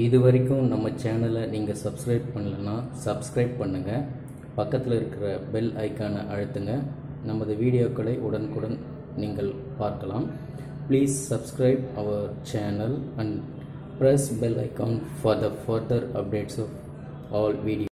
இது வரைக்கும் நம்ம சேனலை நீங்கள் சப்ஸ்கிரைப் பண்ணலன்னா சப்ஸ்கிரைப் பண்ணுங்கள் பக்கத்தில் இருக்கிற பெல் ஐக்கானை அழுத்துங்க. நமது வீடியோக்களை உடனுக்குடன் நீங்கள் பார்க்கலாம். Please subscribe our channel and press bell icon for the further updates of all video